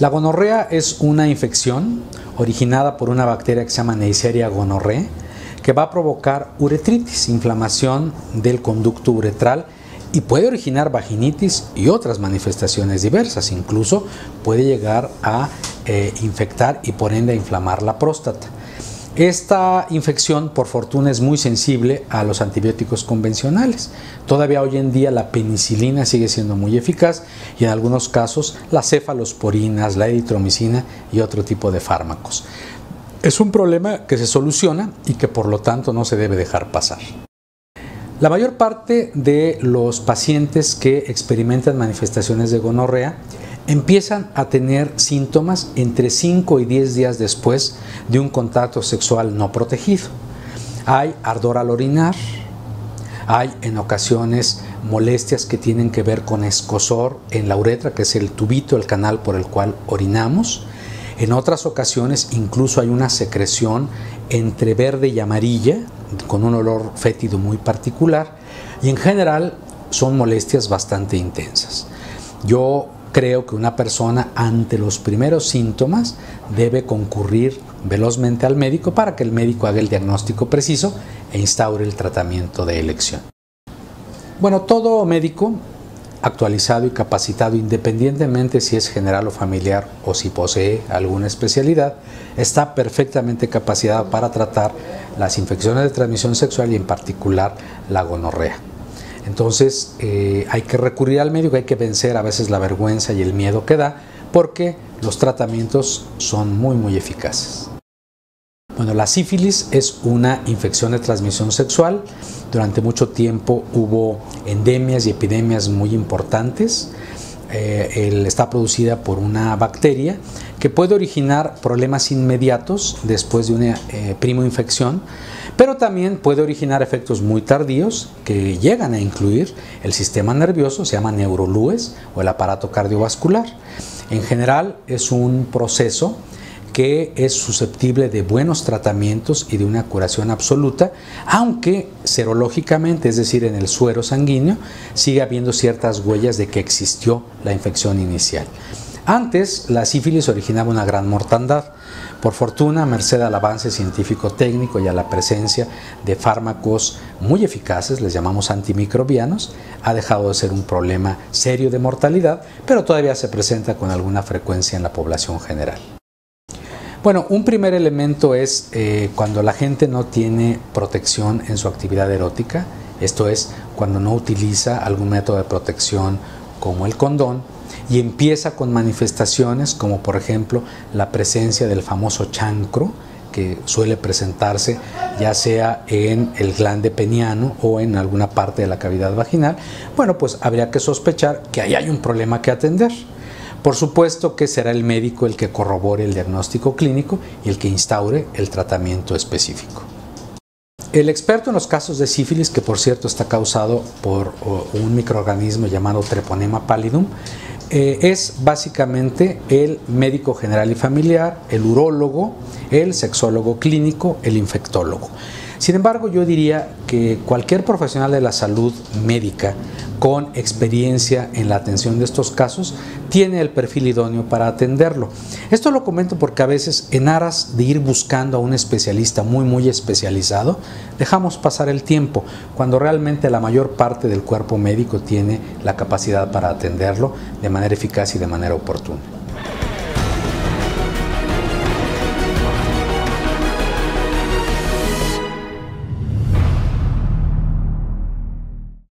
La gonorrea es una infección originada por una bacteria que se llama Neisseria gonorrhoeae que va a provocar uretritis, inflamación del conducto uretral y puede originar vaginitis y otras manifestaciones diversas. Incluso puede llegar a eh, infectar y por ende a inflamar la próstata. Esta infección, por fortuna, es muy sensible a los antibióticos convencionales. Todavía hoy en día la penicilina sigue siendo muy eficaz y en algunos casos las cefalosporinas, la eritromicina y otro tipo de fármacos. Es un problema que se soluciona y que por lo tanto no se debe dejar pasar. La mayor parte de los pacientes que experimentan manifestaciones de gonorrea empiezan a tener síntomas entre 5 y 10 días después de un contacto sexual no protegido. Hay ardor al orinar, hay en ocasiones molestias que tienen que ver con escosor en la uretra, que es el tubito, el canal por el cual orinamos. En otras ocasiones incluso hay una secreción entre verde y amarilla, con un olor fétido muy particular, y en general son molestias bastante intensas. Yo creo que una persona ante los primeros síntomas debe concurrir velozmente al médico para que el médico haga el diagnóstico preciso e instaure el tratamiento de elección. Bueno, todo médico actualizado y capacitado independientemente si es general o familiar o si posee alguna especialidad, está perfectamente capacitado para tratar las infecciones de transmisión sexual y en particular la gonorrea. Entonces eh, hay que recurrir al médico, hay que vencer a veces la vergüenza y el miedo que da, porque los tratamientos son muy muy eficaces. Bueno, la sífilis es una infección de transmisión sexual. Durante mucho tiempo hubo endemias y epidemias muy importantes. Eh, está producida por una bacteria que puede originar problemas inmediatos después de una eh, primo infección, pero también puede originar efectos muy tardíos que llegan a incluir el sistema nervioso, se llama neurolúes o el aparato cardiovascular. En general es un proceso que es susceptible de buenos tratamientos y de una curación absoluta, aunque serológicamente, es decir, en el suero sanguíneo, sigue habiendo ciertas huellas de que existió la infección inicial. Antes, la sífilis originaba una gran mortandad. Por fortuna, merced al avance científico técnico y a la presencia de fármacos muy eficaces, les llamamos antimicrobianos, ha dejado de ser un problema serio de mortalidad, pero todavía se presenta con alguna frecuencia en la población general. Bueno, un primer elemento es eh, cuando la gente no tiene protección en su actividad erótica, esto es cuando no utiliza algún método de protección como el condón y empieza con manifestaciones como por ejemplo la presencia del famoso chancro que suele presentarse ya sea en el glande peniano o en alguna parte de la cavidad vaginal, bueno, pues habría que sospechar que ahí hay un problema que atender. Por supuesto que será el médico el que corrobore el diagnóstico clínico y el que instaure el tratamiento específico. El experto en los casos de sífilis, que por cierto está causado por un microorganismo llamado Treponema pallidum, eh, es básicamente el médico general y familiar, el urólogo, el sexólogo clínico, el infectólogo. Sin embargo, yo diría que cualquier profesional de la salud médica con experiencia en la atención de estos casos tiene el perfil idóneo para atenderlo. Esto lo comento porque a veces en aras de ir buscando a un especialista muy muy especializado, dejamos pasar el tiempo cuando realmente la mayor parte del cuerpo médico tiene la capacidad para atenderlo de manera eficaz y de manera oportuna.